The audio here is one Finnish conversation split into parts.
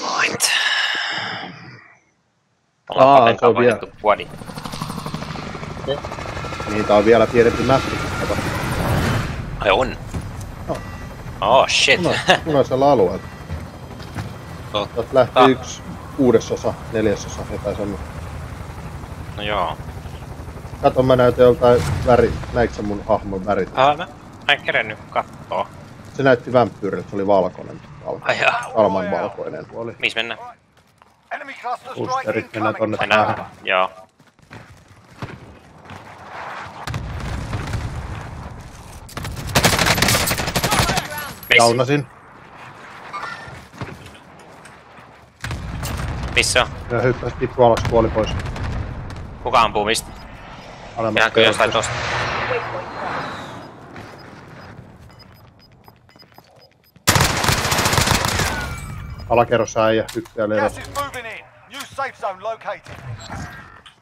Point. Aa, se on vielä. quadi. Niin, tää on vielä pienempi mäppi. Ai on. Joo. Oh shit. puna- punaisella alueella. Totta. Lähti Ah. yksi kuudesosa, neljäsosa, jotain semmoista. No joo. Kato, mä näytän joltain väri, näikö sä mun hahmon värit? Ah, mä, mä en kerennyt kattoo. Se näytti vampyyriltä, se oli valkoinen. Valko. Alman valkoinen oli. Missä mennään? Enemy cluster strike Boosterit mennään tonne Mennään. päähän. Joo. Miss, Saunasin. missä on? Ja hyppäsi tippu alas, kuoli pois. Kuka ampuu mistä? Alemmas Näkyy jostain tosta. Alakerrossa äijä, hyppää Gas is moving in. New safe zone located.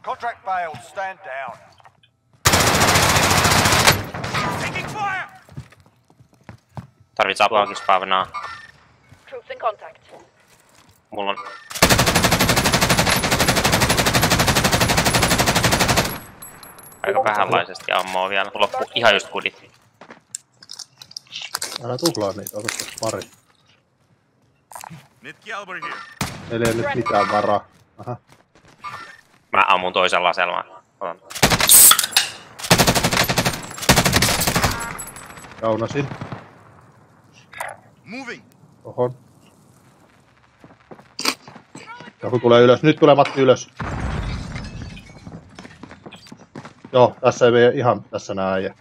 Contract failed. Stand down. Taking fire! Troops in contact. Mulla on... Aika vähänlaisesti ammoa vielä. Loppuu ihan just kudit. Älä tuhlaa niitä, tässä pari. Here. Meillä ei nyt mitään varaa. Aha. Mä ammun toisella aselmaan. Otan. Saunasin. Moving. Oho. Joku tulee ylös. Nyt tulee Matti ylös. Joo, tässä ei mene ihan tässä nää äijä.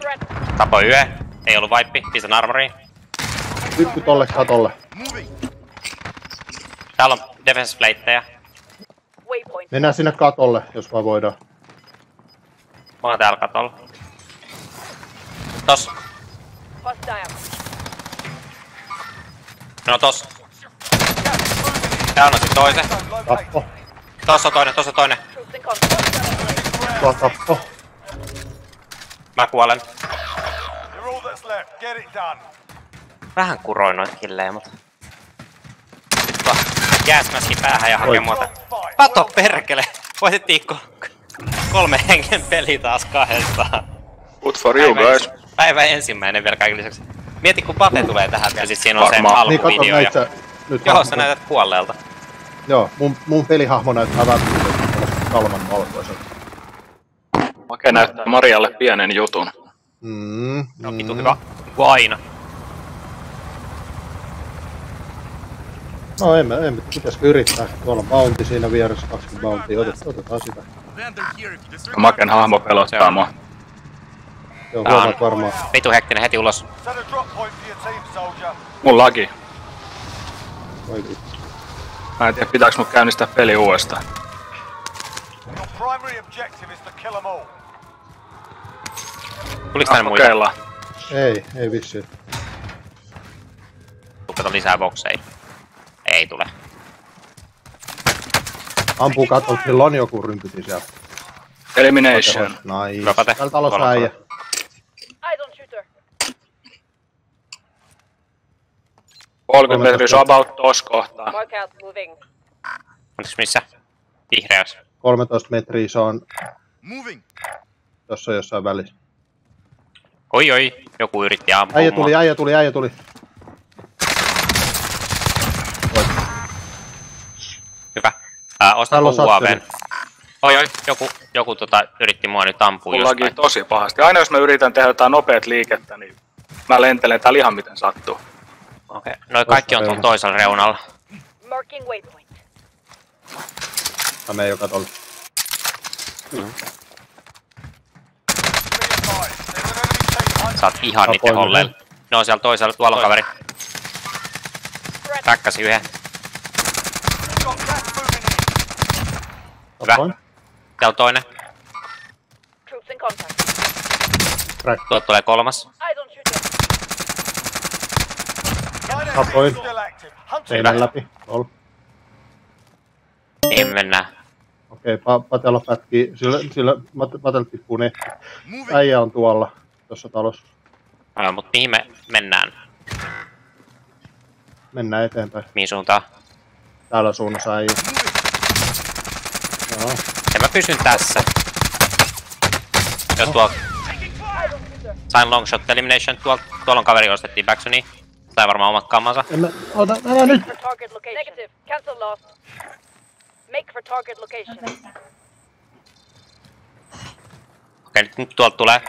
Threat. Tapo yö. Ei ollut vaippi. Pistän armoriin. Hyppy tolle katolle. Täällä on defense plateja. Mennään sinne katolle, jos vaan voidaan. Mä oon täällä katolla. Tos. No tos. Täällä on sit toisen. Tappo. Tossa on toinen, tossa on toinen. Tuo tappo. Mä kuolen. Left. Get it done. Vähän kuroin noita killejä, mutta... Nyt vaan jääsmäskin päähän ja hakee muuta. Pato perkele! Voitettiin ko- kolme hengen peli taas kahdestaan. Good for you Päivä, guys. päivä ensimmäinen vielä kaiken lisäksi. Mieti kun Pate tulee tähän ja sit siinä on se Varmaan. Niin alkuvideo. näit Ja... sä nyt Joo, sä näytät kuolleelta. Joo, mun, mun pelihahmo näyttää välttämättä kalman valkoiselta. Make näyttää Marialle pienen jutun. Mm, No vitu mm. hyvä. Kuin aina. No en mä, pitäisikö yrittää. Tuolla on bounty siinä vieressä, 20 bounty, Otet, otetaan sitä. Maken hahmo pelottaa Joo. mua. Joo, huomaat varmaan. Vitu hektinen heti ulos. Mun lagi. Voi vittu. Mä en tiedä pitääks mun käynnistää peli uudestaan. Your primary objective is to kill them all. Tuliko tänne Ah, muita? kokeillaan. Ei, ei vissiin. Kato lisää bokseja. Ei tule. Ampuu katolta, sillä on joku rympyti siellä. Elimination. Nice. Täällä talossa Tuolla äijä. Eyes on shooter. 30 metriä se on about tos kohtaa. Moving. Onks missä? Vihreässä. 13 metriä se on Moving. tossa jossain välissä. Oi oi, joku yritti ampua Äijä tuli, äijä tuli, äijä tuli. Hyvä. Täällä on UAVn. satteli. Oi oi, joku, joku tota, yritti mua nyt ampua Mun lagi jostain. tosi pahasti. Aina jos mä yritän tehdä jotain nopeat liikettä, niin mä lentelen täällä ihan miten sattuu. Okei, noi kaikki on tuolla reunalla. toisella reunalla. Marking waypoint. Mä menen jo katolle. Be Sä oot ihan Mä niitten holleilla. Ne on siellä toisella, tuolla on kaveri. Räkkäsi yhden. Hyvä. Täällä on toinen. Tuolta tulee kolmas. Tapoin. Seinän läpi. Ol. Niin mennään. Okei, pa- Patella pätkii. Sillä, sillä Mat- Patella tippuu ne. Äijä on tuolla, tuossa talossa. Ää, mut mihin me mennään? Mennään eteenpäin. Mihin suuntaan? Täällä suunnassa ei Joo. Ja mä pysyn tässä. Jos tuo... Sain long shot elimination. Tuolla, tuolla on kaveri ostettiin backsoni. Sai varmaan omat kammansa. En mä, ota, älä nyt! For target location. Negative. Cancel lost. Make for target location. Okei, nyt, nyt tuolta tulee.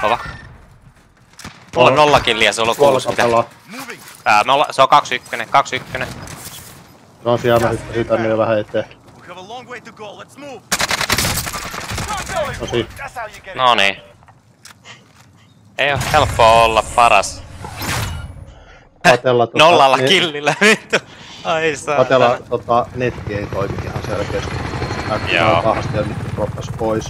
Kova. Mulla on nolla killiä, se on Tuolla 60. tapella. Ää, me olla, se on 21, 21. No siellä mä hyppäsin tänne jo vähän eteen. Tosi. That's how you get it. No niin. Ei oo helppoa olla paras. Katella, tota, Nollalla ne- killillä, vittu. Ai saa. Katella tota, netti ei toimi ihan selkeästi. Joo. pahasti ja nyt droppas pois.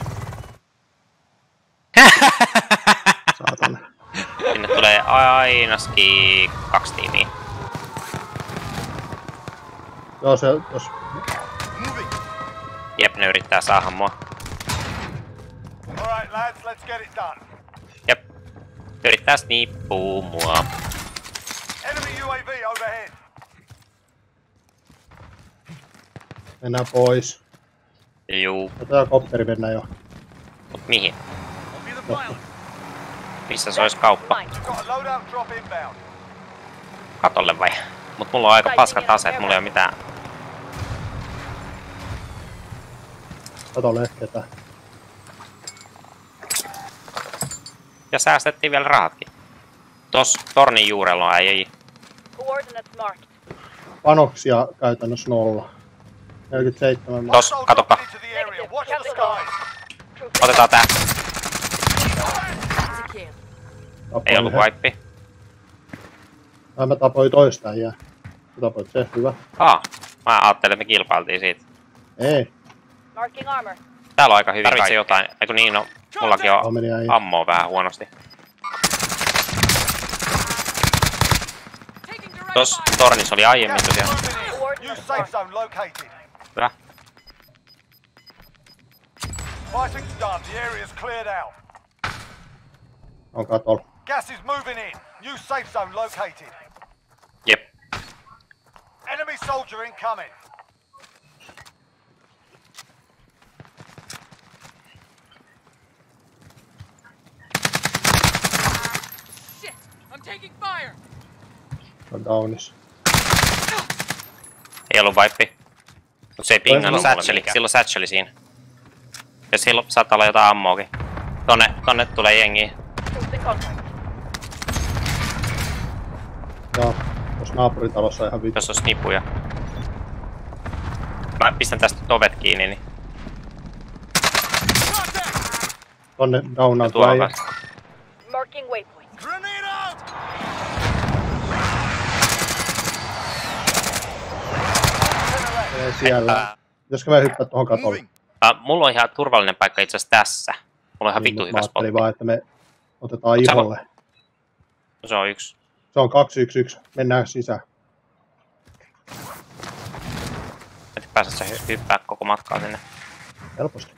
Saatana. Sinne tulee ainakin kaksi tiimiä. Joo se, jos Moving. Jep, ne yrittää saada mua. All right, lads, let's get it done. Jep. Yrittää snippuu mua. Enemy UAV overhead. mennään pois. Juu, Otetaan kopperi mennään jo. mut mihin? Missä se olisi kauppa? Katolle vai? Mut mulla on aika paskat aseet, mulla ei oo mitään. Kato lehketä. Ja säästettiin vielä rahatkin. Tos tornin juurella on äijä. Panoksia käytännössä nolla. 47 mä Tos, Hostile katoppa. dropping into the area. Negative. Watch the Cancel lost. skies. Troops Otetaan tää. Secure. Ei tapoin ollut yhden. wipe. Ai mä tapoin toista äijää. Sä tapoit se, hyvä. Aa, mä ajattelin, että me kilpailtiin siitä. Ei, Marking armor. Täällä on aika hyvin Tarvitsee jotain. Eiku niin, no, mullakin on ammoa vähän huonosti. Tos tornissa oli aiemmin tosiaan. Hyvä. Fighting's done. The area's cleared out. On katol. Gas is moving in. New safe zone located. Jep. Enemy soldier incoming. Shit! I'm taking fire! Se on downis. Ei ollut wipe. Mut se ei pingannut Toisella satcheli. Silloin satcheli siinä. Ja silloin saattaa olla jotain ammoakin. Tonne, tonne tulee jengi. Joo. Tuossa naapuritalossa ihan vittu. Jos on snipuja. Mä pistän tästä ovet kiinni, niin Tonne downaan tuo. Marking waypoint. Grenade out! Ei siellä. Pitäisikö mä hyppää tuohon katolle? Ah, mulla on ihan turvallinen paikka itse asiassa tässä. Mulla on ihan Niin, vittu mut hyvä mä spotti. ajattelin vaan, että me otetaan Mut sä iholle. Se on yksi. Se on 211. Mennään sisään. Et pääse sä hy- hyppää koko matkaa sinne. Helposti.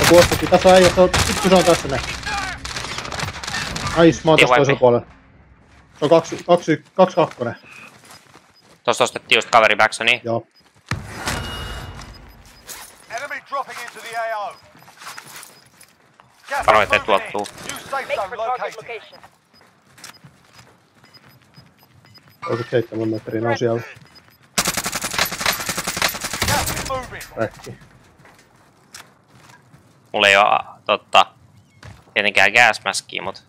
Ja tuostakin tässä äijä, se on, vittu se on tässä näin. Ais, mä oon tässä Ei toisella puolella. Se on 2 2 2 kakkonen. Tuossa ostettiin just kaveri backsoni. Joo. Enemy dropping into the AO. Tuottuu. Safe zone located. location. 37 metriä on siellä. Räkki. Mulla ei oo totta, tietenkään gasmaskia, mut...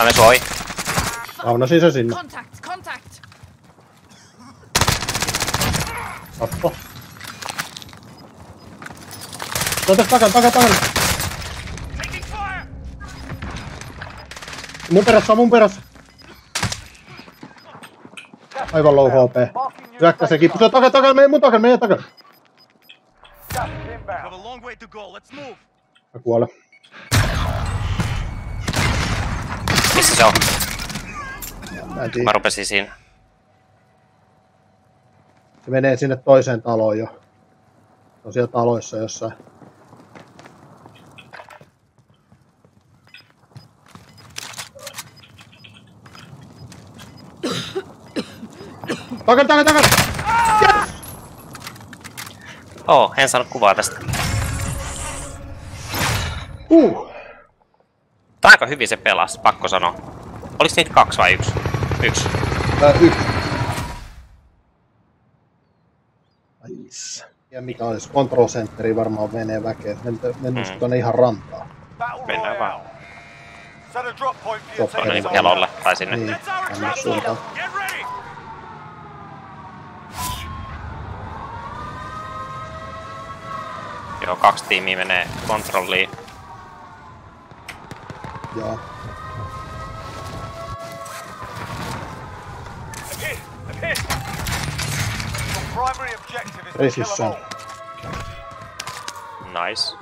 Anna soi. Saunasin se sinne. Contact! Contact! Tappo. Se on tässä takana, takana, takana. Taking fire! Mun perässä on mun perässä. Aivan low HP. Marking new Hyökkää se safe kippu. Se on zone. takana, takana, meidän mun takana, meidän takana. Gas is inbound. a long way to go. Let's move. Mä kuolen. Missä se on? Mä en Mä tiedä. rupesin siinä. Se menee sinne toiseen taloon jo. Se on siellä taloissa jossain. Takan, takan, takan! Oo, en saanut kuvaa tästä. Uh! Tää aika hyvin se pelasi, pakko sanoa. Olis niitä kaksi vai yksi? Yksi. Tää yksi. Ais. Ja mikä olisi? Control Centeri varmaan menee väkeä. Mennään Mm. tonne ihan rantaan. Battle Mennään vaan. Team. Niin helolle tai sinne. Niin, tänne suuntaan. Get ready! Joo, kaksi tiimiä menee kontrolliin. Joo. All. Nice.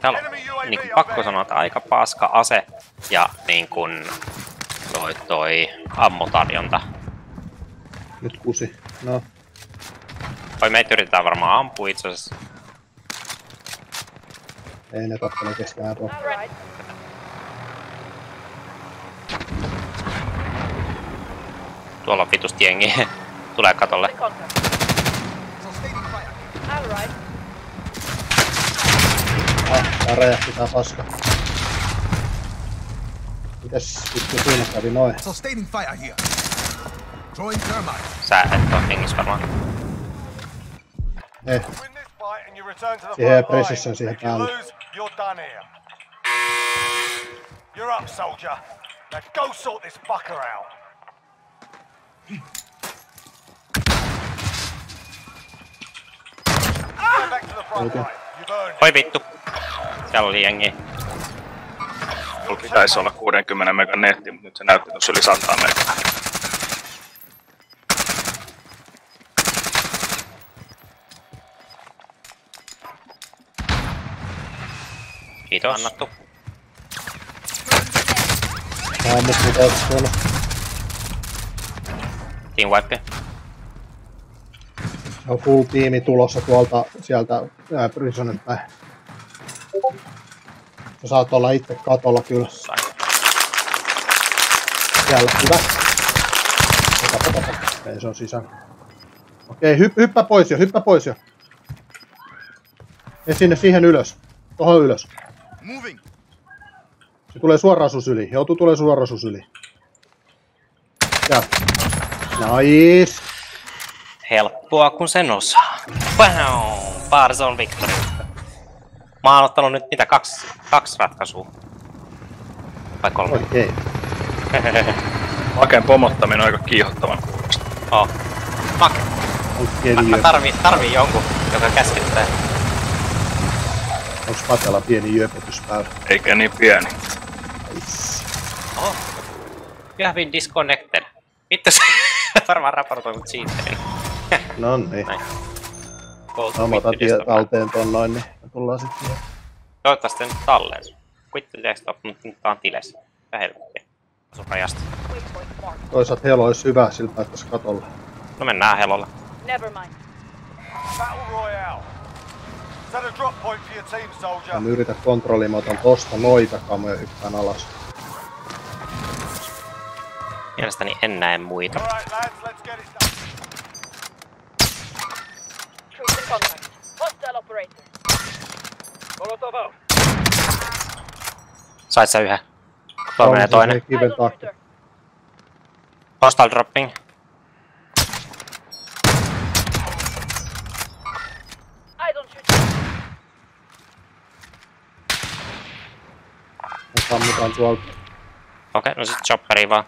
Täällä on niin kuin pakko sanoa, että aika paska ase ja niin kuin toi, toi ammotarjonta. Nyt kusi. No, Vai meitä yritetään varmaan ampua itse asiassa. ei ne tappele keskenään tuo. Tuolla on vitusti jengi. Tulee katolle. Ah, tää räjähti tää paska. Mitäs vittu siinä kävi noin? Sustaining fire here. Throwing thermite. Sä et oo hengissä varmaan. The Siihen line. precision siihen If you päälle. lose, you're done here. You're up, soldier. Now go sort this fucker out. Oi vittu. Siellä oli jengi. Mulla pitäisi olla 60 megan netti, mutta nyt se näytti tuossa yli 100 megaa. Kiitos. Annattu. Mä oon nyt mitä tuolla. Team wipe. On full tiimi tulossa tuolta sieltä ää, Prisoner päin. Sä saat olla itse katolla kyllä. Sain. Siellä, hyvä. Ota, ota, ota. Ei, se on sisällä. Okei, hy, hyppä pois jo, hyppä pois jo. Ja sinne siihen ylös. Tohon ylös. Moving. Se tulee suoraan sus yli. Joutuu tulee suoraan sus yli. Ja. Nice. Helppoa kun sen osaa. Wow, Barzol Victory. Mä oon ottanut nyt mitä kaksi, kaksi ratkaisua. Vai kolme? Oikein. Makeen pomottaminen on aika kiihottavan kuulosta. Oh. Make. Oikein Mä, tarvii, tarvii jonkun, joka käskyttää. Onks Patella pieni jöpötys päällä? Eikä niin pieni. Oho. You have been disconnected. Vittu se varmaan raportoinut cheaterin. No niin. Näin. Gold No, mä otan talteen ton noin, niin me tullaan sitten. siihen. Toivottavasti nyt talleen. Quit the desktop, mutta nyt tää on tiles. Mitä helvettiä. Asu rajasta. Toisaalta Helo olisi hyvä, sillä päättäisi katolla. No mennään helolla. Never mind. Battle Royale. Kontrollia, mä otan tosta noita kamoja hyppään alas. Mielestäni en näe muita. Sait sä yhden? Tuolla menee On, toinen. Hostile dropping. Me sammutaan tuolta. Okei, no sit chopperi vaan.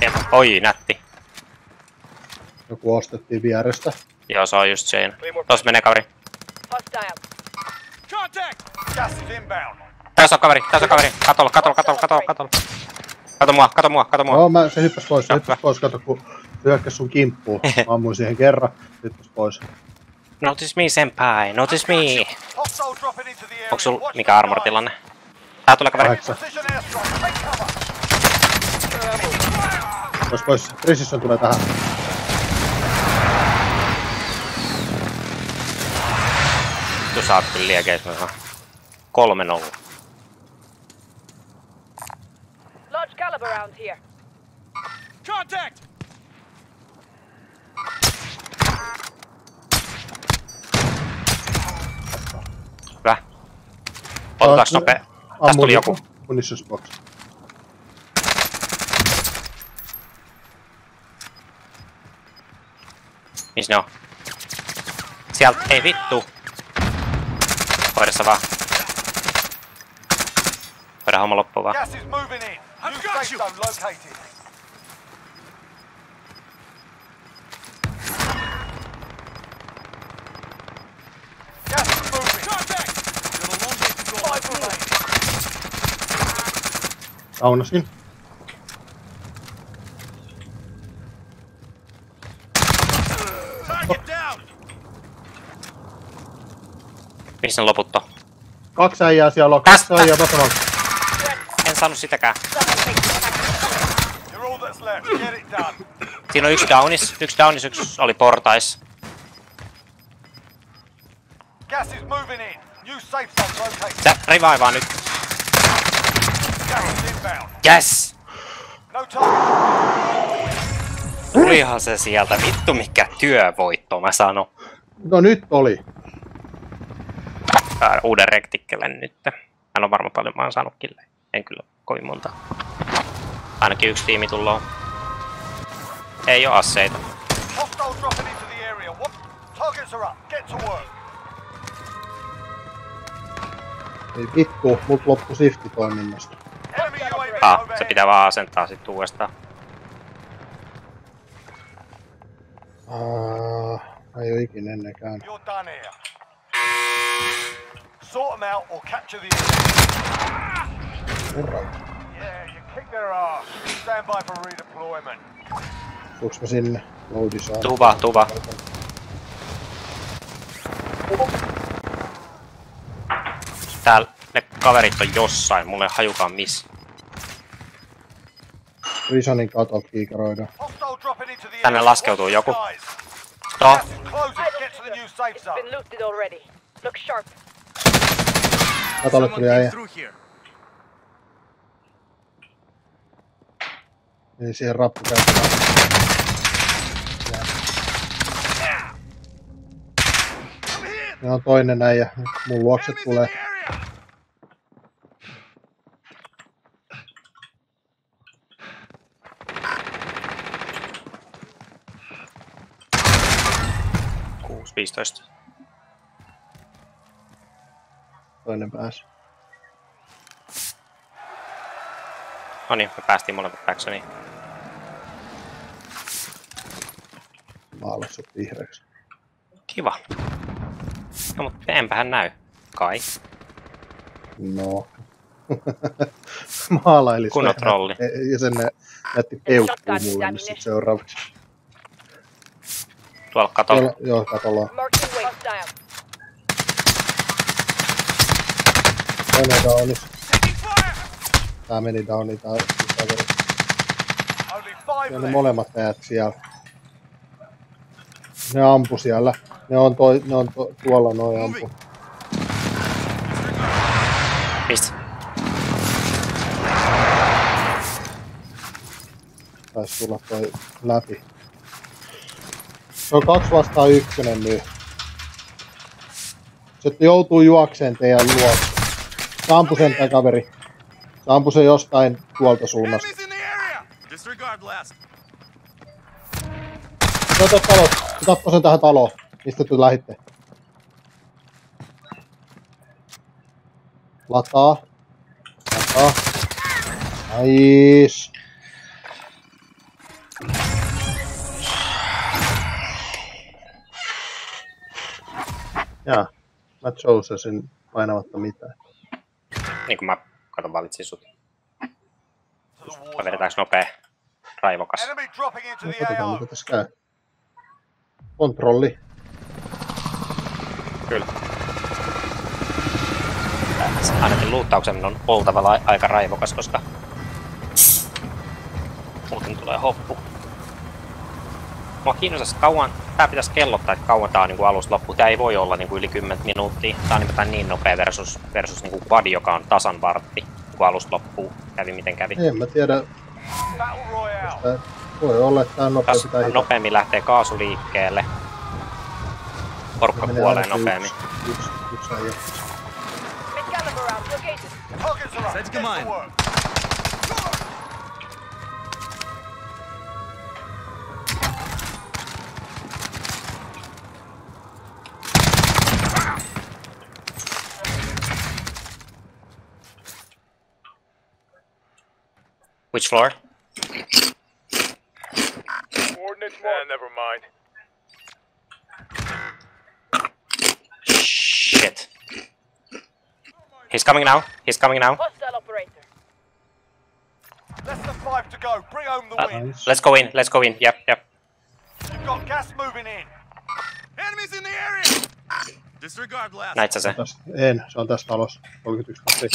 Jep, Oi, nätti. Joku ostettiin vierestä. Joo, se on just siinä. Tos menee kaveri. Tässä on kaveri, tässä on kaveri. Katolla, katolla, katolla, katolla, katolla. Kato mua, kato mua, kato mua. Joo, mä, se hyppäs pois, se hyppäs pois, kato kun hyökkäs sun kimppuun. Mä ammuin siihen kerran, hyppäs pois. Notice me, senpai, notice me. Hostile dropping into the area. Onko sul mikä the armor skies. tilanne? Tää tulee kaveri. Pois pois. Precision tulee tähän. Tu saat kyllä liekeis mä sanon. Kolme nolla. Large caliber round here. Contact! Otetaanko nopea? Tästä tuli joku. Munitions box. Missä ne on? Sieltä, ei vittu. Hoida se vaan. Hoida homma loppuun vaan. Gas is moving in. New got safe you. zone located. Gas is moving. Contact! You have a long way to go. Five remain. Down. Missä on? Kaksi äijää siellä on. Kaksi äijää vasemmalta. En saanut sitäkään. Siinä on yksi downis, yksi downis, yksi oli portais. Gas is moving in. New safe zone located. Tää revaivaa nyt. Yes! No. Tulihan se sieltä. Vittu mikä työvoitto mä sanon. No nyt oli. Tää uuden rektikkelen nyt. Hän on varmaan paljon mä oon saanut kille. En kyllä kovin monta. Ainakin yksi tiimi tulloo. Ei oo asseita. Ei vittu, mut loppu sifti toiminnasta. Ah, se pitää vaan asentaa sit uudestaan. Ah, ei oo ikinä ennenkään. Sort them out or capture the enemy. Alright. Yeah, you kick their ass. Stand by for redeployment. Tuuks mä sinne? Loadi saa. Tuva, tuva. Täällä ne kaverit on jossain, mulle ei hajukaan missä. Risanin katot kiikaroida. Tänne laskeutuu joku. No, to sharp. Katolle tuli äijä. Niin siihen rappu käytetään. Ne on toinen äijä. Mun luokse Enemies in tulee. 15. Toinen pääsi. No niin, me päästiin molemmat backsoniin. Maalassa vihreäksi. Kiva. No mut enpähän näy. Kai. No. Maalailis. Kunnon trolli. E- Ja sen näytti peukkuu mulle nyt sit ammunition. seuraavaksi. Tuolla katolla. Joo, joo, katolla. Toinen fire. Tää meni downi tää tää kaveri. Ne left. molemmat äijät siellä. Ne ampu siellä. Ne on, toi, ne on to, tuolla noin ampu. Mistä? Taisi tulla toi läpi. Se on kaksi vastaan ykkönen nyt. Se joutuu juokseen teidän luo. Se ampui sen tää kaveri. Se ampui sen jostain tuolta suunnasta. Enemies in the area. Disregard blast. Se on talo. Se tappoi sen tähän taloon. Mistä te lähitte? Lataa. Lataa. Nice. Jaa. Mä chosesin painamatta mitään. Niin kun mä katon valitsin sut. Vedetäänkö nopea? Raivokas. No, katsotaan mitä tässä käy. Kontrolli. Kyllä. Ainakin luuttauksen on oltava lai- aika raivokas, koska Muuten tulee hoppu. Mua kiinnostaisi kauan, tää pitäisi kellottaa, että kauan tää on niinku alusta loppu. Tää ei voi olla niinku yli 10 minuuttia. Tää on nimittäin niin nopea versus, versus niinku quad, joka on tasan vartti. Kun alusta loppuu, kävi miten kävi. En mä tiedä, voi olla, että tää on nopeampi tai hitaampi. nopeammin lähtee kaasu liikkeelle. Porukka kuolee nopeammin. Yksi, yksi, yksi up. Set Get mine. Floor? Coordinates one. never mind. Shit. He's coming now. He's coming now. Hostile operator. Less than five to go. Bring home the Uh, win. Let's go in. Let's go in. Yep, yep. You've got gas moving in. Enemies in the area! Disregard last. Näit se? En, se on tässä talossa. 31 kaksi.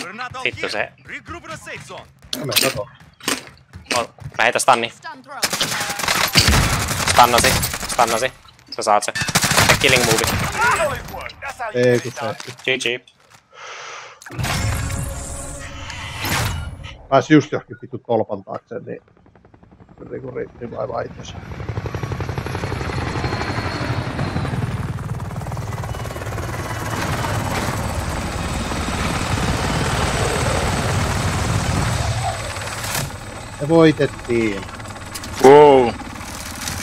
We're not all Vittu se. Regroup in a safe zone. Ja me kato. On. Mä heitän stanni. Stun throw. Stannasi. Stannasi. Sä saat se. Se killing move. Ei kun done. se. GG. Pääsi just johonkin vittu tolpan taakse, niin niinku revive itsensä. Me voitettiin. Wow,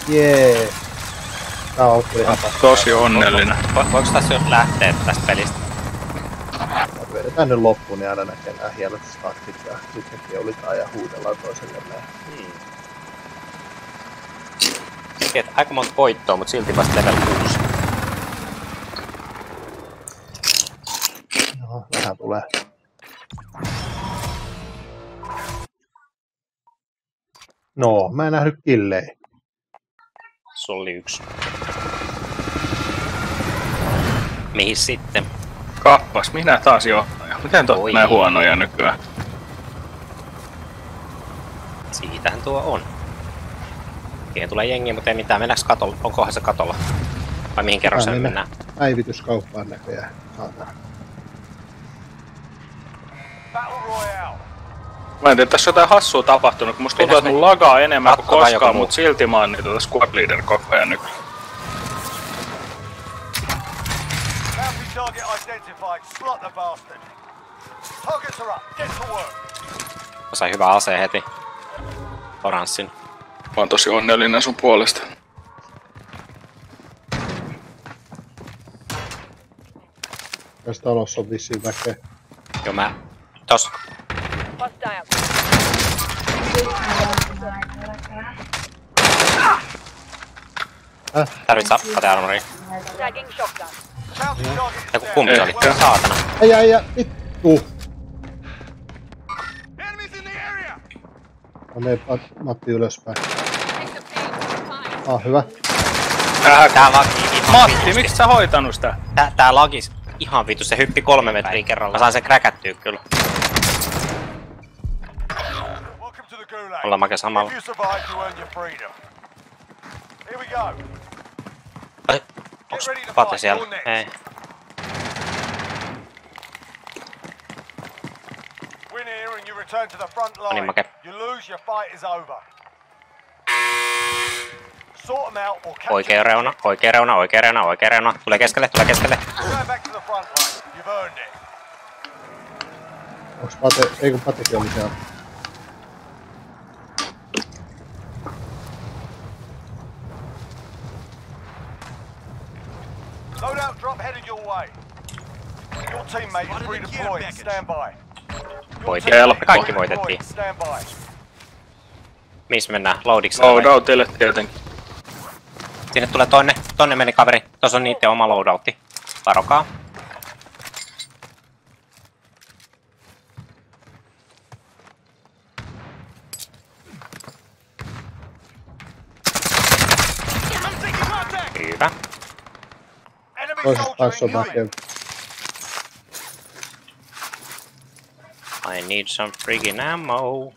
Jee. Tää on kyllä ihan tosi onnellinen. Vo- Voiko tässä nyt lähteä tästä pelistä? paskaa. Vedetään nyt loppuun, niin aina näkee nämä hienot statit ja sitten keulitaan ja huudellaan toisellemme. Et aika monta voittoa, mutta silti vasta level 6. Joo, vähän tulee. No, mä en nähnyt killei. Sulla oli yksi. Mihin sitten? Kappas, minä taas johtaja. Miten tot näin huonoja nykyään? Siitähän tuo on. Siihen tulee jengi, mutta ei mitään. Mennäänkö katolla? Onkohan se katolla? Vai mihin kerrokseen Mennä. mennään? Päivityskauppaan näköjään. Battle Royale. Mä en tiedä, tässä on jotain hassua tapahtunut, kun musta tuntuu, että mun lagaa enemmän kuin koskaan, mutta silti mä oon niin tuota squad leader koko ajan nykyään. Bounty target identified. Slot the bastard. Targets are up. Get to work. Mä sain hyvä ase heti. Oranssin. Mä oon tosi onnellinen sun puolesta. Tässä talossa on vissiin väkeä. Joo mä... Tos. Tarvit sappate armoria. Joku down. kumpi se oli? Saatana. Ei, ei, ei, vittu! Enemies in the area! No mene Pat- Matti ylöspäin. Ah, hyvä. Äh, Tää lagi ihan Matti, miksi sä hoitanut sitä? Tää, tää lagis ihan vitu. Se hyppi kolme metriä kerralla. Mä saan sen kräkättyä kyllä. Ollaan make samalla. Here we go. Onks pate siellä? Ei. Win here and you return to the front niin, line. You lose, your fight is over. Sort them out or catch Oikea reuna, oikea reuna, oikea reuna, oikea reuna. Tulee keskelle, tulee keskelle. Onks Pate, ei kun Patekin oli siellä. Way. Your teammate is redeployed. Stand by. Voitiin. is Kaikki voitettiin. Missä mennään? Loadiksi? Loadoutille tietenkin. Sinne tulee tonne, tonne meni kaveri. Tuossa on niiden oma loadoutti. Varokaa. Hyvä. Toiset back I need some friggin' ammo.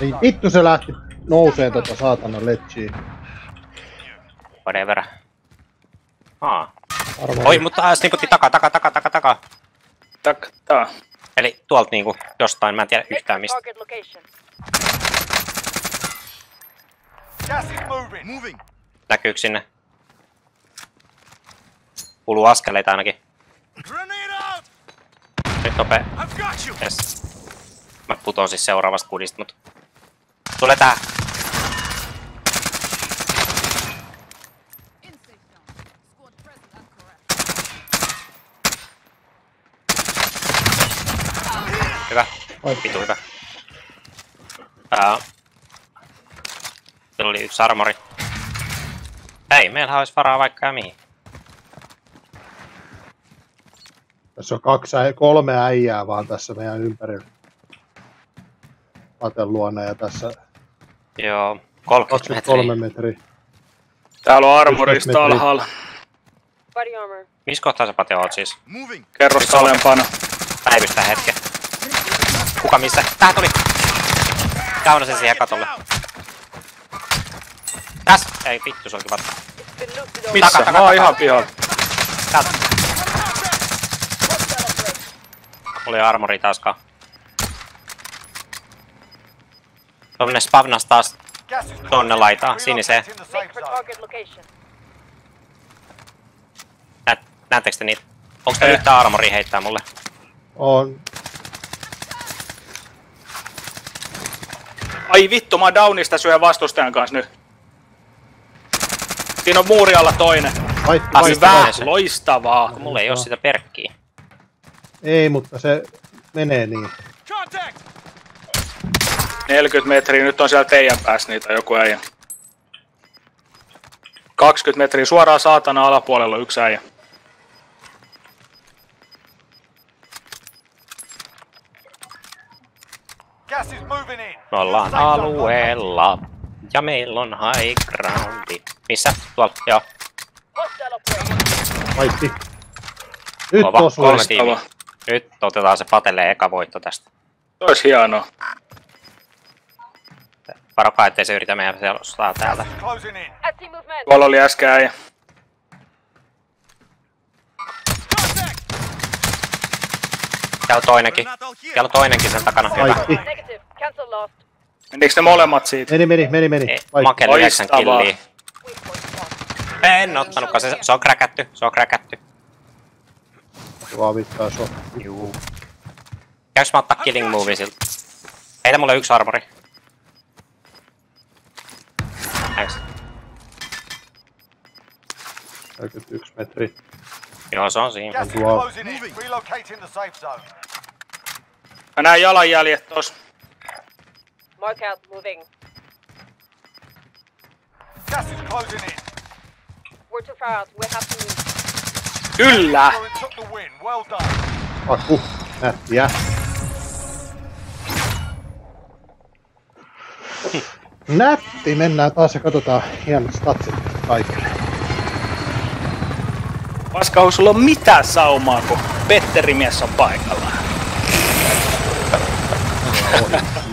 Ei vittu se lähti nousee tota saatana letsiin. Whatever. Aa. Arvoin. Oi, mutta äh, sniputti takaa, takaa, takaa, takaa, takaa. Tak, tää. Eli tuolta niinku jostain, mä en tiedä yhtään mistä. target location. Gas is moving. Moving. Näkyykö sinne? Kuuluu askeleita ainakin. Grenade out! Nyt nopea. I've got you! Yes. Mä putoon siis seuraavasta kudista, mut... Tule tää! In safe zone. Squad present and correct. Oi. Vitu hyvä. Ää. Siellä oli yksi armori. Hei, meillähän olisi varaa vaikka ja mihin. Tässä on kaksi, kolme äijää vaan tässä meidän ympärillä. Paten luona ja tässä Joo, 30 23 metriä. metriä. Täällä on armorista alhaalla. Missä kohtaa sä Pate oot siis? Kerrosta alempana. Päivystä hetken. Kuka missä? Tähän tuli! Kauna sen siihen katolle. Täs! Ei vittu, se oli kiva. Missä? Taka, taka, Mä oon taka. ihan pihalla. Täältä. Ole armori taaskaan. Tuommoinen spavnas taas. Tuonne laitaan, siniseen. Näettekö te niitä? Onko te yhtään armoria heittää mulle? On, Ai vittu, mä oon downista syö vastustajan kanssa nyt. Siinä on muuri alla toinen. Hyvä. Hyvä, vaitti. loistavaa. Kun mulla ei oo sitä perkkiä. Ei, mutta se menee niin. Contact! 40 metriä, nyt on siellä teidän päässä niitä joku äijä. 20 metriä suoraan saatana alapuolella yksi äijä. Gas is moving in. Me ollaan alueella. Ja meillä on high groundi. Missä? Tuolla, joo. Vaitti. Nyt Kova, osui. kolme tiimiä. Loistava. Nyt otetaan se Patelle eka voitto tästä. Se olisi hienoa. Varokaa, ettei se yritä meidän selostaa täältä. Tuolla oli äsken äijä. Täällä on toinenkin. Täällä on toinenkin sen takana. Hyvä. Menikö ne molemmat siitä? Meni, meni, meni, meni. Makelle 9 Loistavaa. killiä. En ottanutkaan, se, se on kräkätty, se on kräkätty. Vaan vittaa so. Juu. Käys mä ottaa killing movie siltä? Heitä mulle yksi armori. Nice. 41 metri. Joo, se on siinä. Wow. Mä näen jalanjäljet tos. Mark out. Moving. Gas is closing in. We're too far out. We have to move. Kyllä! Akku. Nättiä. Nätti. Mennään taas ja katsotaan hienot statsit kaikille. Paska, sulla on mitään saumaa, kun Petteri mies on paikalla.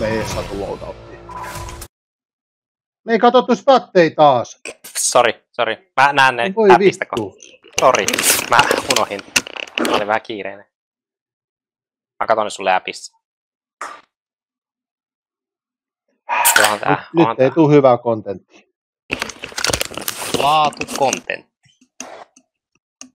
Me ei saatu loadouttia. Me ei katsottu statteja taas. Sori, sori. Mä näen ne Voi kohta. Sori, mä unohin. Mä olin vähän kiireinen. Mä katon ne sulle läpistä. Onhan tää, Nyt onhan ei tää. tule hyvää kontenttia. Laatu content.